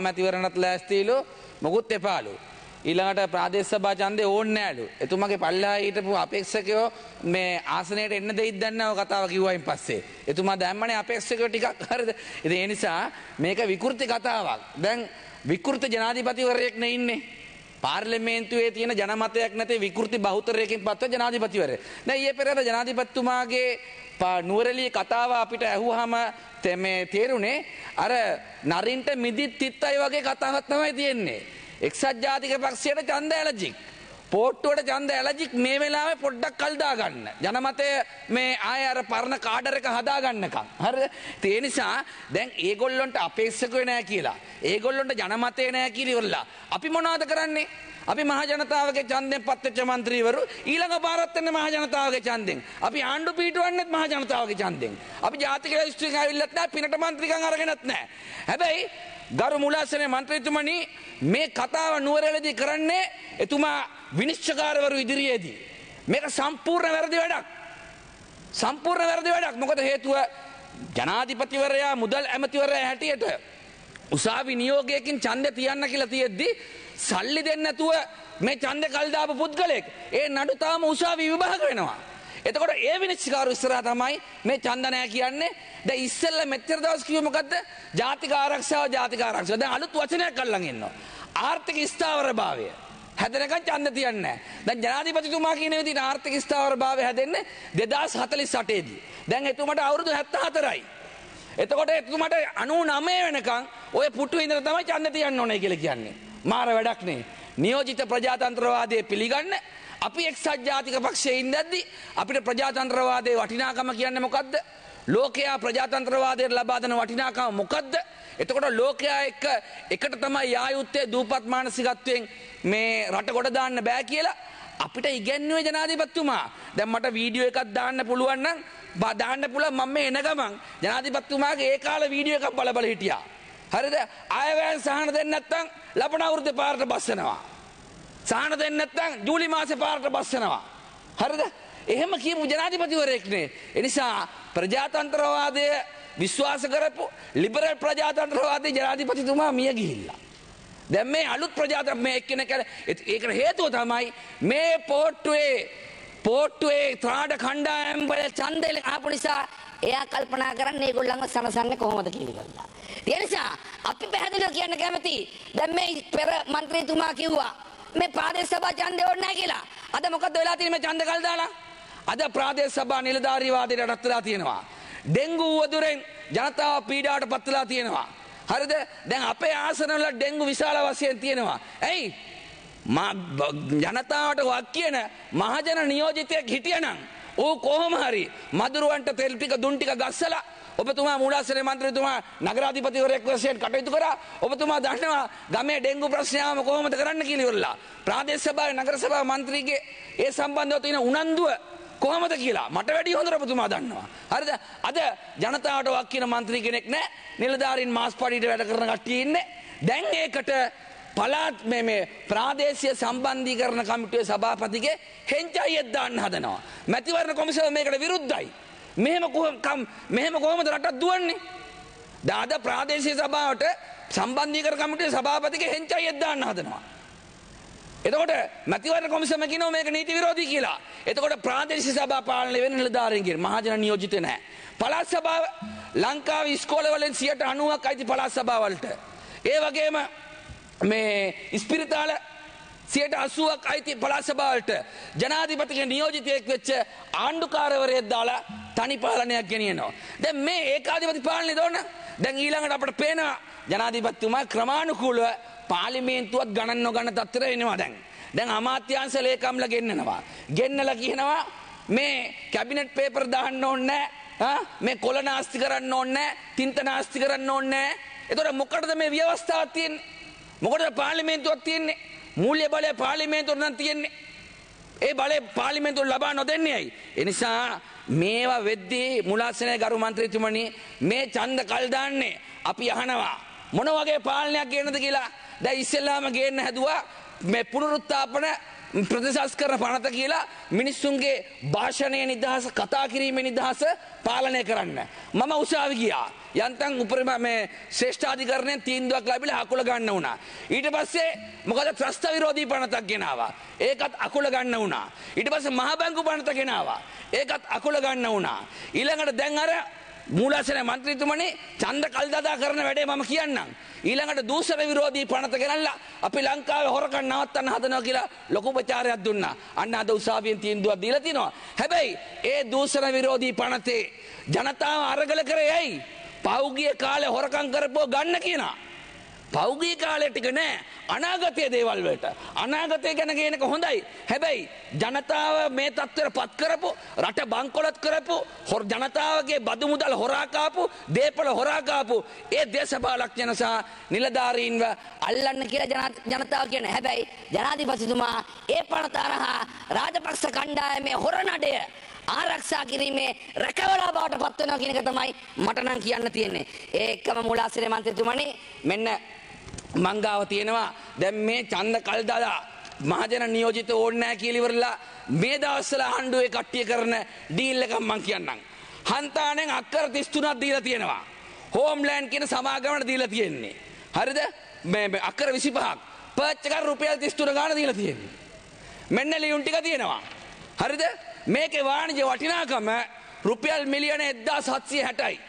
මැතිවරණත් ලෑස්තිීලු මොකුත් එපාලු. ඊළඟට ප්‍රාදේශ සභා ඡන්දේ ඕනේ නෑලු. එතුමගේ පල්ලා හිටපු අපේක්ෂකයෝ මේ ආසනයට එන්න දෙයිද දන්නව කතාව කිව්වයින් පස්සේ. එතුමා දැම්මනේ අපේක්ෂකයෝ ටිකක් හරිද? ඉතින් ඒ නිසා මේක විකෘති කතාවක්. දැන් විකෘත ජනාධිපතිවරයෙක් නේ ඉන්නේ. පාර්ලිමේන්තුවේ තියෙන ජනමතයක් නැති විකෘති බහුතරයකින් පත්ව ජනාධිපතිවරය. දැන් ඊයේ පෙරේද ජනාධිපතිතුමාගේ නුවරඑළිය කතාව අපිට ඇහුවාම මේ තේරුනේ අර නරින්ට මිදිත් තිත්තයි වගේ කතාවක් තමයි තියෙන්නේ. එක්සත් ජාතික පක්ෂයට ඡන්ද ඇලජික්. පෝට්ටුවට ඡන්ද ඇලජික් මේ වෙලාවේ පොඩ්ඩක් කල් දාගන්න. ජනමතය මේ ආය අර පරණ කාඩර් එක හදාගන්නකම්. හරිද? ඒ නිසා දැන් ඒගොල්ලොන්ට අපේක්ෂකව නෑ කියලා. ඒගොල්ලොන්ට ජනමතය නෑ කියලා ඉවරලා. අපි මොනවද කරන්නේ? අපි මහජනතාවගේ ඡන්දයෙන් පත්වෙච්ච മന്ത്രിවරු ඊළඟ පාරත් එන්නේ මහජනතාවගේ ඡන්දයෙන්. අපි ආණ්ඩු පිටවන්නේත් මහජනතාවගේ ඡන්දයෙන්. අපි ජාතික රජිස්ට්‍රේෂන් ඇවිල්ලත් නැහැ පිනට മന്ത്രിකම් අරගෙනත් නැහැ. හැබැයි ගරු මුලාසනේ മന്ത്രിතුමනි මේ කතාව නුවරඑළදී කරන්නේ එතුමා විනිශ්චකාරවරු ඉදිරියේදී. මේක සම්පූර්ණ වැරදි වැඩක්. සම්පූර්ණ වැරදි වැඩක්. මොකද හේතුව ජනාධිපතිවරයා මුදල් ඇමතිවරයා හැටියට උසාවි නියෝගයකින් ඡන්දය තියන්න කියලා තියෙද්දි සල්ලි දෙන්නේ නැතුව මේ ඡන්ද කල් දාපු පුද්ගලෙක් ඒ නඩු තාම උසාවි විභාග වෙනවා. එතකොට ඒ විනිශ්චයකාරු ඉස්සරහා තමයි මේ ඡන්ද නැහැ කියන්නේ. දැන් ඉස්සෙල්ලා මෙච්චර දවස් කිව්වේ මොකද්ද? ජාතික ආරක්ෂාව ජාතික ආරක්ෂාව. දැන් අලුත් වචනයක් අල්ලන් ඉන්නවා. ආර්ථික ස්ථාවරභාවය. හැදෙනකන් ඡන්ද තියන්නේ නැහැ. දැන් ජනාධිපතිතුමා කියන විදිහට ආර්ථික ස්ථාවරභාවය හැදෙන්නේ 2048 දී. දැන් එතුමට අවුරුදු 74යි. එතකොට එතුමට 99 වෙනකන් ඔය පුටුවේ ඉඳලා තමයි ඡන්ද තියන්න ඕනේ කියලා කියන්නේ. මාර වැඩක් නේ. නියෝජිත ප්‍රජාතන්ත්‍රවාදය පිළිගන්න අපි එක්සත් ජාතික පක්ෂයේ ඉඳද්දි අපිට ප්‍රජාතන්ත්‍රවාදයේ වටිනාකම කියන්නේ මොකද්ද? ලෝකයා ප්‍රජාතන්ත්‍රවාදයට ලබා දෙන වටිනාකම මොකද්ද? එතකොට ලෝකයා එක්ක එකට තමයි යා යුත්තේ දූපත් මානසිකත්වයෙන් මේ රට ගොඩ දාන්න බෑ කියලා අපිට ඉගැන්නුවේ ජනාධිපතිතුමා. දැන් මට වීඩියෝ එකක් දාන්න පුළුවන් නම් දාන්න පුළුවන් මම මේ එන ගමන් ජනාධිපතිතුමාගේ ඒ කාලේ වීඩියෝ එකක් බල බල හිටියා. හරිද? ආයවැයන් සහන දෙන්නේ නැත්නම් ලබන අවුරුද්දේ පාරට බස්සනවා. සහන දෙන්නේ නැත්නම් ජූලි මාසේ පාරට බස්සනවා. හරිද? එහෙම කියපු ජනාධිපතිවරයෙක්නේ. ඒ නිසා ප්‍රජාතන්ත්‍රවාදය විශ්වාස කරපු ලිබරල් ප්‍රජාතන්ත්‍රවාදී ජනාධිපතිතුමා මිය ගිහිල්ලා. දැන් මේ අලුත් ප්‍රජාතන්ත්‍ර මේ එක්කෙනෙක් ඒකට හේතුව තමයි මේ පෝට්ටුවේ පෝට්ටුවේ ත්‍රාඩ කණ්ඩායම් වල ඡන්දෙල ආපු නිසා එයා කල්පනා කරන්නේ ඒගොල්ලන්ව සනසන්නේ කොහොමද කියලා. ඒ නිසා අපි පැහැදිලිව කියන්න කැමති දැන් මේ පෙර മന്ത്രിතුමා කිව්වා මේ ප්‍රාදේශ සභා ඡන්දය ඕනේ නැහැ කියලා. අද මොකද වෙලා තියෙන්නේ මේ ඡන්ද කල් දාලා? අද ප්‍රාදේශ සභා නිලධාරීවාදයට රැත් වෙලා තියෙනවා. ඩෙන්ගු වදුරෙන් ජනතාව පීඩාවට පත් වෙලා තියෙනවා. හරිද? දැන් අපේ ආසනවල ඩෙන්ගු විශාල වශයෙන් තියෙනවා. ඇයි? ජනතාවට වක් කියන මහජන නියෝජිතයෙක් හිටියනම් ඌ කොහොම හරි මදුරුවන්ට තෙල් ටික දුන් ටික ගස්සලා ඔබතුමා මූලාසනේ මන්ත්‍රීතුමා නගරාධිපතිවරයෙක් වශයෙන් කටයුතු කරා. ඔබතුමා දන්නවා ගමේ ඩෙන්ගු ප්‍රශ්නාව කොහොමද කරන්න කියලා ඉවරලා. ප්‍රාදේශ සභාවේ නගර සභාව මන්ත්‍රීගේ ඒ සම්බන්ධව තියෙන උනන්දුව කොහොමද කියලා මට වැඩි හොඳට ඔබතුමා දන්නවා. හරිද? අද ජනතාවට වක් කියන මන්ත්‍රී කෙනෙක් නැහැ නිලධාරීන් මාස් පඩියට වැඩ කරන කට්ටිය ඉන්නේ. දැන් ඒකට පලාත් මේ මේ ප්‍රාදේශීය සම්බන්ධීකරණ කමිටුවේ සභාපතිගේ හෙංචයියක් දාන්න හදනවා. මැතිවරණ කොමිසම මේකට විරුද්ධයි. මෙහෙම කොහොම මෙහෙම කොහොමද රටක් දුවන්නේ? දාද ප්‍රාදේශීය සභාවට සම්බන්ධීකර කමිටුවේ සභාපතිගේ හෙංචයියක් දාන්න හදනවා. එතකොට මැතිවරණ කොමිසම කියනවා මේක නීති විරෝධී කියලා. එතකොට ප්‍රාදේශීය සභා පාලනය වෙන නිලධාරීන්ගේ මහජන නියෝජිත නැහැ. පළාත් සභාව ලංකාවේ ඉස්කෝලවලින් 90ක් අයිති පළාත් සභාවලට. ඒ වගේම මේ ඉස්පිරිතාල සියට අසුවක් අයිති පළාත් සභාවලට ජනාධිපතිගේ නියෝජිතයෙක් වෙච්ච ආණ්ඩුකාරවරයෙක් දාලා තනි පාලනයක් ගෙනියනවා. දැන් මේ ඒකාධිපති පාලනය දෝන දැන් ඊළඟට අපට පේනවා ජනාධිපතිතුමා ක්‍රමානුකූලව පාර්ලිමේන්තුවත් ගණන් නොගන්න තත්ත්වයට එනවා දැන්. දැන් අමාත්‍යාංශ ලේකම්ල ගෙන්නනවා. ගෙන්නලා කියනවා මේ කැබිනට් පේපර් දාන්න ඕනේ මේ කොළ නාස්ති කරන්න ඕනේ තින්ත නාස්ති කරන්න ඕනේ එතකොට මොකටද මේ ව්‍යවස්ථාවක් තියෙන්නේ? මොකටද පාර්ලිමේන්තුවක් තියෙන්නේ? මූල්‍ය බලය පාර්ලිමේන්තුවට නම් තියෙන්නේ. ඒ බලය පාර්ලිමේන්තුව ලබා නොදෙන්නේ ඇයි? ඒ නිසා මේවා වෙද්දී මුලාසනය ගරු මන්ත්‍රීතුමනි මේ ඡන්ද කල් දාන්නේ අපි අහනවා මොන වගේ පාලනයක් ගේනද කියලා දැන් ඉස්සෙල්ලාම ගේන්න හැදුවා මේ පුනරුත්ථාපන ප්‍රතිසංස්කරණ පනත කියලා මිනිස්සුන්ගේ භාෂණය නිදහස කතා කිරීමේ නිදහස පාලනය කරන්න මම උසාවි ගියා යන්තම් උපරිම මේ ශ්‍රේෂ්ඨාධිකරණයෙන් තීන්දුවක් ලැබිලා අකුල ගන්න වුණා. ඊට පස්සේ මොකද ත්‍රස්ත විරෝධී පනතක් ගෙනාවා. ඒකත් අකුල ගන්න වුණා. ඊට පස්සේ මහා බැංකු පනත ගෙනාවා. ඒකත් අකුල ගන්න වුණා. ඊළඟට දැන් අර මූලාසන මන්ත්‍රීතුමනි ඡන්ද කල්දදා කරන වැඩේ මම කියන්නම්. ඊළඟට දූෂණ විරෝධී පනත ගෙනල්ලා අපි ලංකාවේ හොරකම් නවත්තන්න හදනවා කියලා ලොකු ප්‍රචාරයක් දුන්නා. අන්න අද උසාවියෙන් තීන්දුවක් දීලා තිනවා. හැබැයි ඒ දූෂණ විරෝධී පනතේ ජනතාව අරගල කරේ ඇයි? පෞගිය කාලේ හොරකම් කරපුව ගන්න කියනවා. පෞගී කාලෙ ටික නෑ. අනාගතය දේවල් වලට. අනාගතය ගැන කියනක හොඳයි. හැබැයි ජනතාව මේ තත්වර පත් කරපු රට බංකොලොත් කරපු හොර ජනතාවගේ බදු මුදල් හොරාකාපු දේපල හොරාකාපු ඒ දේශපාලක්ඥන සහ නිලධාරීන්ව අල්ලන්න කියලා ජනතාව කියන. හැබැයි ජනාධිපතිතුමා ඒ පනතරහා රාජපක්ෂ කණ්ඩායමේ හොර නඩය ආරක්ෂා කිරීමේ රැකවලා බවට පත්වනවා කියන එක තමයි මට නම් කියන්න තියෙන්නේ. ඒකම මුලාසිරේ මන්ත්‍රීතුමනි මෙන්න මංගාව තියෙනවා දැන් මේ ඡන්ද කල් දාලා මහජන නියෝජිත ඕනේ නැහැ කියලා ඉවරලා මේ දවස්වල ආණ්ඩුවේ කට්ටිය කරන ඩීල් එකක් මං කියන්නම්. හන්තානෙන් අක්කර 33ක් දීලා තියෙනවා. හෝම්ලෑන්ඩ් කියන සමාගමට දීලා තියෙන්නේ. හරිද? මේ අක්කර 25ක්. පර්ච් එක රුපියල් 33 ගාණ දීලා තියෙන්නේ. මෙන්න ලියුම් ටික තියෙනවා. හරිද? මේකේ වාණිජ වටිනාකම රුපියල් මිලියන 1760යි.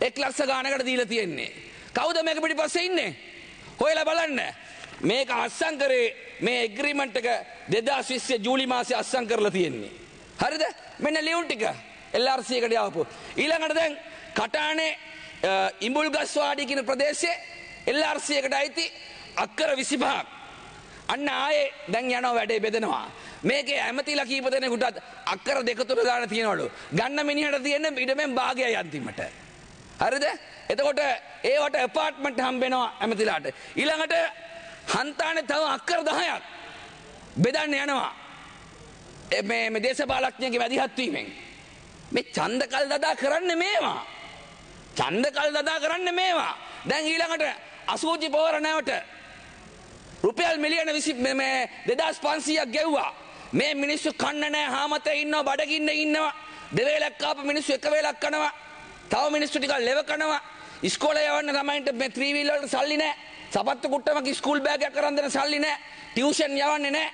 එක් ලක්ෂ ගානකට දීලා තියෙන්නේ. කවුද මේක පිටිපස්සේ ඉන්නේ? හොයලා බලන්න. මේක අස්සම් කරේ මේ එග්‍රීමන්ට් එක 2020 ජූලි මාසේ අස්සම් කරලා තියෙන්නේ. හරිද? මෙන්න ලියුම් ටික LRC එකට යවපු. ඊළඟට දැන් කටානේ ඉඹුල්ගස් වාඩි කියන ප්‍රදේශයේ LRC එකට අයිති අක්කර 25ක්. අන්න ආයේ දැන් යනවා වැඩේ බෙදෙනවා. මේකේ ඇමතිලා කීප දෙනෙකුටත් අක්කර දෙක තුන දාන තියනවලු. ගන්න මිනිහට තියෙන ඉඩමෙන් භාගයයි අන්තිමට. හරිද? එතකොට ඒවට ඇපාර්ට්මන්ට් හම්බෙනවා ඇමතිලාට. ඊළඟට හන්තානේ තව අක්කර 10ක් බෙදන්න යනවා. මේ මේ දේශපාලඥයෙක්ගේ වැඩිහත් වීමෙන්. මේ ඡන්ද කල් දදා කරන්නේ මේවා. ඡන්ද කල් දදා කරන්නේ මේවා. දැන් ඊළඟට අසූචි පොහොර නැවට රුපියල් මිලියන 20 මේ 2500ක් ගෙව්වා. මේ මිනිස්සු කන්න නැහැ හාමතේ ඉන්නවා බඩගින්න ඉන්නවා. දෙවේලක් කාපු මිනිස්සු එක වේලක් කනවා. තව මිනිස්සු ටිකක් ලෙව කනවා. ඉස්කෝලේ යවන්න ළමයින්ට මේ ත්‍රී වීල් වලට සල්ලි නැහැ. සපත්තු කුට්ටමක ස්කූල් බෑගයක් අරන් දෙන්න සල්ලි නැහැ. ටියුෂන් යවන්නේ නැහැ.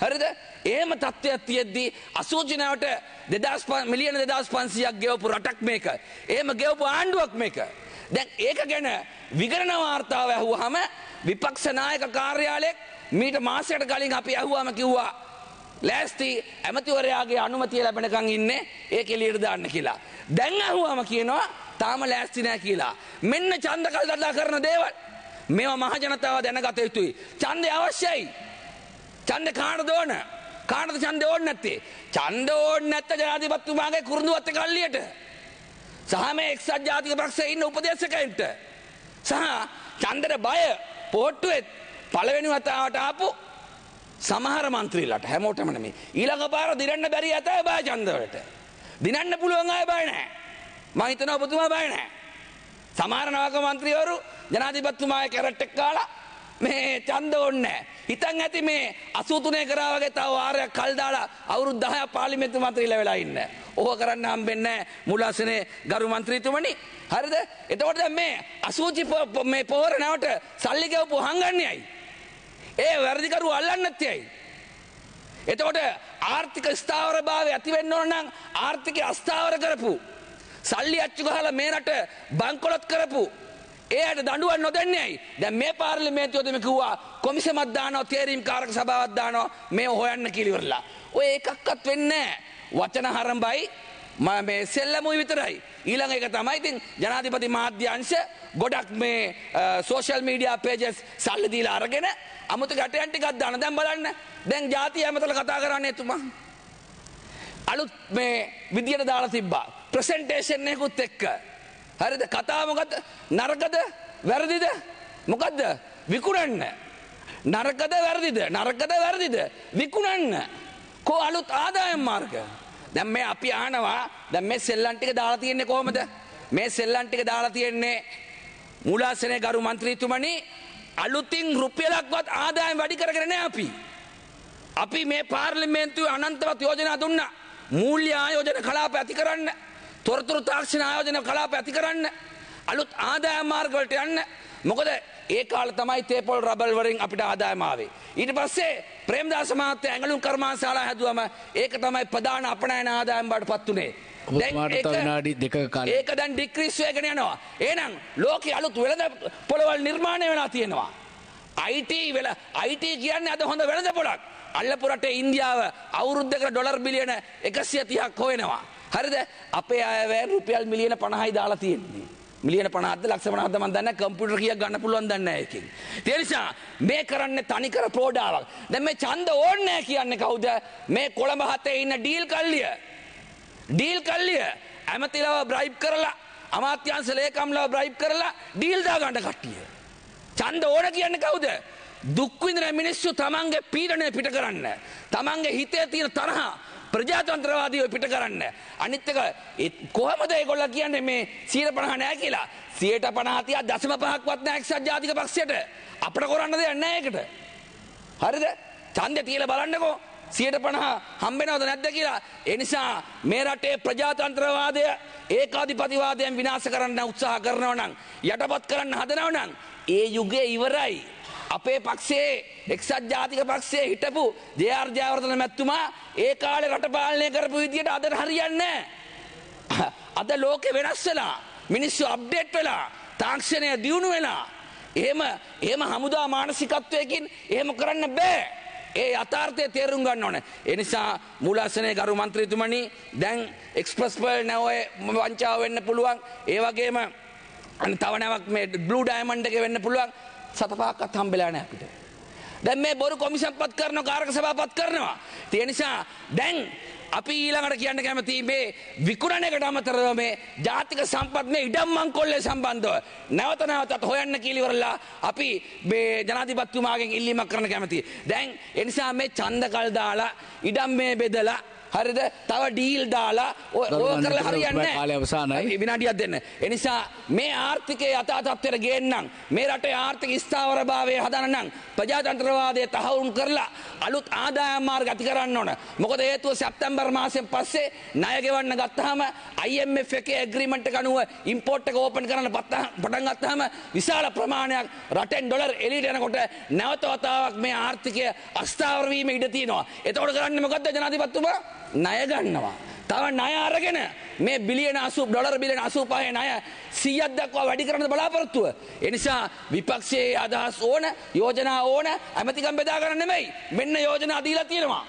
හරිද? එහෙම තත්ත්වයක් තියෙද්දි අසූචි නැවට 2000 මිලියන 2500ක් ගෙවපු රටක් මේක. එහෙම ගෙවපු ආණ්ඩුවක් මේක. දැන් ඒක ගැන විගණන වාර්තාව ඇහුවාම විපක්ෂ නායක කාර්යාලයක් මීට මාසයට කලින් අපි ඇහුවාම කිව්වා ලෑස්ති ඇමතිවරයාගේ අනුමතිය ලැබෙනකං ඉන්නේ ඒ කෙලියට දාන්න කියලා. දැන් ඇහුවාම කියනවා තාම ලෑස්ති නෑ කියලා. මෙන්න ඡන්දකල් දඩලා කරන දේවල්. මේවා මහජනතාව දැනගත යුතුයි. ඡන්දය අවශ්‍යයි. ඡන්ද කාටද ඕන? කාටද ඡන්දය ඕනේ නැත්තේ? ඡන්ද ඕනේ නැත්ත ජනාධිපතිතුමාගේ කුරුඳුවත් කල්ලියට. සහ මේ එක්සත් ජාතික පක්ෂයේ ඉන්න උපදේශකයන්ට. සහ ඡන්දට බය පෝට්ටුවෙත් පළවෙනි වතාවට ආපු සමහර මන්ත්‍රීලට හැමෝටම නෙමෙයි. ඊළඟ පාර දිරන්න බැරි ඇත බය ඡන්දවලට. දිනන්න පුළුවන් අය බය නැහැ. මම හිතනවා ඔබතුමා බය නැහැ. සමහර නවක මන්ත්‍රීවරු ජනාධිපතිතුමාගේ කැරට් එක කාලා මේ ඡන්ද ඕනේ හිතන් ඇති මේ 83 කරා වගේ තව වාරයක් කල් දාලා අවුරුදු 10ක් පාර්ලිමේන්තු මන්ත්‍රීලා වෙලා ඉන්න. ඕක කරන්න හම්බෙන්නේ නැහැ මුලාසනේ ගරු මන්ත්‍රීතුමනි. හරිද? එතකොට දැන් මේ අසූචි මේ පොහොර නැවට සල්ලි ගෙවපු හංගන්නේයි. ඒ වැරදිකරු අල්ලන්න නැත්තේයි. එතකොට ආර්ථික ස්ථාවරභාවය ඇති වෙන්න ඕන නම් ආර්ථිකය අස්ථාවර කරපු සල්ලි අච්චු ගහලා මේ රට බංකොලොත් කරපු එයට දඬුවම් නොදෙන්නේයි. දැන් මේ පාර්ලිමේන්තුවේදී මේ කිව්වා කොමිසමක් දානවා තේරීම් කාරක සභාවක් දානවා මේ හොයන්න කිලිවරලා. ඔය එකක්වත් වෙන්නේ නැහැ. වචන හරඹයි මේ සෙල්ලමුයි විතරයි. ඊළඟ එක තමයි ඉතින් ජනාධිපති මාධ්‍යංශ ගොඩක් මේ සෝෂල් මීඩියා පේජස් සල්ලි දීලා අරගෙන අමුතු ගැටයන් ටිකක් දාන. දැන් බලන්න. දැන් ජාතිය ඇමතල කතා කරන්නේ එතුමා. අලුත් මේ විදියට දාලා තිබ්බා. ප්‍රසන්ටේෂන් එකකුත් එක්ක. හරිද? කතාව මොකද නරකද? වැරදිද? මොකද්ද? විකුණන්න. නරකද? වැරදිද? නරකද? වැරදිද? විකුණන්න. කෝ අලුත් ආදායම් මාර්ග? දැන් මේ අපි අහනවා දැන් මේ සෙල්ලම් ටික දාලා තියෙන්නේ කොහොමද? මේ සෙල්ලම් ටික දාලා තියෙන්නේ මූලාසනේ ගරු മന്ത്രിතුමනි අලුතින් රුපියලක්වත් ආදායම් වැඩි කරගෙන නැහැ අපි. අපි මේ පාර්ලිමේන්තුවේ අනන්තවත් යෝජනා දුන්නා. මූල්‍ය ආයෝජන කලාප ඇති කරන්න, තොරතුරු තාක්ෂණ ආයෝජන කලාප ඇති කරන්න, අලුත් ආදායම් මාර්ග වලට යන්න. මොකද ඒ කාල තමයි තේපොල් රබල් වරින් අපිට ආදායමාවේ. ඊට පස්සේ ප්‍රේමදාස මහත්තය ඇඟලුම් කර්මාන්ශාලා හැදුවම ඒක තමයි ප්‍රධාන අපනයන ආදායම් බවට පත් තව විනාඩි දෙකක කාලයක්. ඒක දැන් ඩික්‍රීස් වේගෙන යනවා. එහෙනම් ලෝකේ අලුත් වෙළඳ පොළවල් නිර්මාණය වෙලා තියෙනවා. IT වෙල IT කියන්නේ අද හොඳ වෙළඳ පොළක්. අල්ලපු රටේ ඉන්දියාව අවුරුද්දකට ඩොලර් බිලියන 130ක් හොයනවා. හරිද? අපේ අය වැය රුපියල් මිලියන 50යි දාලා තියෙන්නේ. මිලියන 50ද ලක්ෂ 50ද මම දන්නේ නැහැ කම්පියුටර් කීයක් ගන්න පුළුවන් දන්නේ නැහැ එකකින්. ඒ නිසා මේ කරන්නේ තනිකර ප්‍රෝඩාවක්. දැන් මේ ඡන්ද ඕනේ නැහැ කියන්නේ කවුද? මේ කොළඹ හතේ ඉන්න ඩීල් කල්ලිය. ඩීල් කල්ලිය ඇමතිලව බ්‍රයිබ් කරලා අමාත්‍යංශ ලේකම්ලව බ්‍රයිබ් කරලා ඩීල් දාගන්න කට්ටිය. ඡන්ද ඕන කියන්නේ කවුද? දුක් විඳින මිනිස්සු තමන්ගේ පීඩනය පිට කරන්න. තමන්ගේ හිතේ තියෙන තරහ ප්‍රජාතන්ත්‍රවාදීව පිට කරන්න. අනිත් එක ඒ කොහමද ඒගොල්ලෝ කියන්නේ මේ 150 නැහැ කියලා? 150 තියා දශම පහක්වත් නැහැ එක්සත් ජාතික පක්ෂයට. අපිට කරන්න දෙයක් නැහැ ඒකට. හරිද චන්දය තියල බලන්නකෝ සියට පණහ හම්බෙනවද නැද්ද කියලා එනිසා මේ රටේ ප්‍රජාතන්ත්‍රවාදය ඒකාධිපතිවාදයෙන් විනාශ කරන්න උත්සාහ කරනව නම් යටපත් කරන්න හදනව නම් ඒ යුගයේ ඉවරයි අපේ පක්ෂයේ එක්සත් ජාතික පක්ෂයේ හිටපු ජයාර් ජයවර්ධන මැතිතුමා ඒ කාලේ රට පාලනය කරපු විදියට අද හරියන්නේ නැහැ. අද ලෝකෙ වෙනස් වෙලා මිනිස්සු අප්ඩේට් වෙලා තාක්ෂණය දියුණු වෙලා එහෙම එහෙම හමුදා මානසිකත්වයකින් එහෙම කරන්න බෑ. ඒ අතාර්ථය තේරුම් ගන්න ඕන. එනිසා මූලාසනය ගරු මන්ත්‍රීතුමනි දැන් එක්ස්ප්‍රස් පල් නැවය වංචාව වෙන්න පුළුවන්. ඒ වගේම අනි තවනවක් මේ බ්ලූ ඩයිමන්ඩ් එක වෙන්න පුළුවන්. සතපාකත් හම්බෙලා නෑ අපිට දැන් මේ බොරු කොමිෂන් පත් කරන කාරක සභා පත් කරනවා තිය නිසා දැන් අපි ඊළඟට කියන්න කැමති මේ විකුණන එකට අමතරව මේ ජාතික සම්පත් මේ ඉඩම් මංකොල්ලේ සම්බන්ධව නැවත නැවතත් හොයන්න කීලිවරලා අපි මේ ජනාධිපතිතුමාගෙන් ඉල්ලීමක් කරන්න කැමති. දැන් එනිසා මේ ඡන්ද කල් දාලා ඉඩම් මේ බෙදලා හරිද තව ඩීල් දාලා ඔය ගරු ඔය කරලා මන්ත්‍රී හරියන්නේ. නැහැ. විනාඩියක් දෙන්න. එනිසා මේ ආර්ථිකයේ යථා තත්ත්වයට ගේන්නම් මේ රටේ ආර්ථික ස්ථාවරභාවය හදනනම් ප්‍රජාතන්ත්‍රවාදය තහවුරු කරලා අලුත් ආදායම් මාර්ග ඇති කරන්න ඕන. මොකද හේතුව සැප්තැම්බර් මාසයෙන් පස්සේ ණය ගෙවන්න ගත්තාම IMF එකේ ඇග්‍රීමන්ට් එක අනුව ඉම්පෝර්ට් එක ඕපන් කරන්න පටන් ගත්තාම විශාල ප්‍රමාණයක් රටෙන් ඩොලර් එළියට යනකොට නැවත වතාවක් මේ ආර්ථිකය අස්ථාවර වීම ඉඩ තියෙනවා. එතකොට කරන්නේ මොකද්ද ජනාධිපතිතුමා? ණය ගන්නවා. තව ණය අරගෙන මේ බිලියන 80 ඩොලර් බිලියන 85 ණය 100ක් දක්වා වැඩි කරන්න බලාපොරොත්තුව. ඒ නිසා විපක්ෂයේ අදහස් ඕන, යෝජනා ඕන, ඇමතිකම් බෙදා ගන්න නෙමෙයි. මෙන්න යෝජනා දීලා තියෙනවා.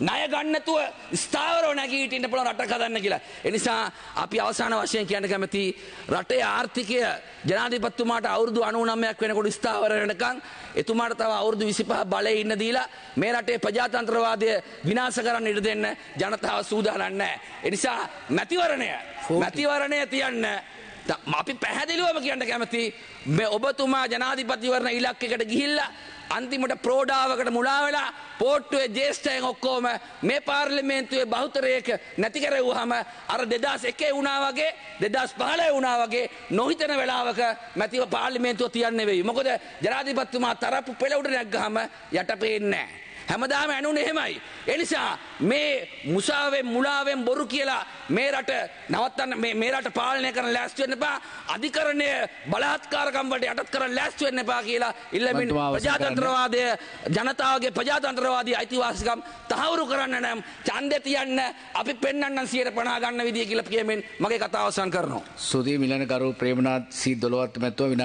ණය ගන්නතුව ස්ථාවරව නැගී හිටින්න පුළුවන් රටක් හදන්න කියලා. ඒ නිසා අපි අවසාන වශයෙන් කියන්න කැමති රටේ ආර්ථිකය ජනාධිපතිතුමාට අවුරුදු 99ක් වෙනකොට ස්ථාවර වෙනකන් එතුමාට තව අවුරුදු 25 බලයේ ඉන්න දීලා මේ රටේ ප්‍රජාතන්ත්‍රවාදය විනාශ කරන්න ඉඩ දෙන්න ජනතාව සූදානම් නැහැ. ඒ නිසා මැතිවරණය මැතිවරණය තියන්න අපි පැහැදිලිවම කියන්න කැමති මේ ඔබතුමා ජනාධිපතිවරණ ඉලක්කයකට ගිහිල්ලා අන්තිමට ප්‍රෝඩාවකට මුලාවෙලා පෝට්ටුවේ ජේෂ්ඨයන් ඔක්කෝම මේ පාර්ලිමේන්තුවේ බහුතරයක නැති කරවුවහම අර දෙදස් එකේ වුණා වගේ දෙදස් පහලය වුණා වගේ නොහිතන වෙලාවක මැතිව පාර්ලිමේන්තුව තියන්න වෙයි. මොකද ජනාධිපතිතුමා තරප්පු පෙළවුඩ නැග්ගහම යට පේන්නේ නැහැ. හැමදාම ඇනුන එහෙමයි. එනිසා මේ මුසාාවෙන් මුලාවෙන් බොරු කියලා මේ රට නවත්තන්න මේ- රට පාලනය කරන ලෑස්තුවෙන්න එපා අධිකරණය බලහත්කාරකම්වට යටත් කරන ලෑස්තුවෙන්න එපා කියලා ඉල්ලමින් අවසන් කරන්න. ප්‍රජාතන්ත්‍රවාදය ජනතාවගේ ප්‍රජාතන්ත්‍රවාදී අයිතිවාසිකම් තහවුරු කරන්න නම් චන්දය තියන්න අපි පෙන්න්න සියට පනා ගන්න විදිිය කියල කියමින් මගේ කතාවසන් කරනවා. සුදී මිලන කරු ප්‍රේමනාත් සී දොළොවත් මැත්තුව විනා